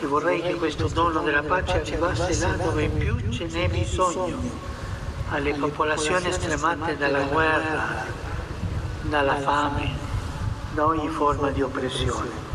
e vorrei che questo dono della pace arrivasse là dove più ce n'è bisogno, alle popolazioni stremate dalla guerra, dalla fame, da ogni forma di oppressione.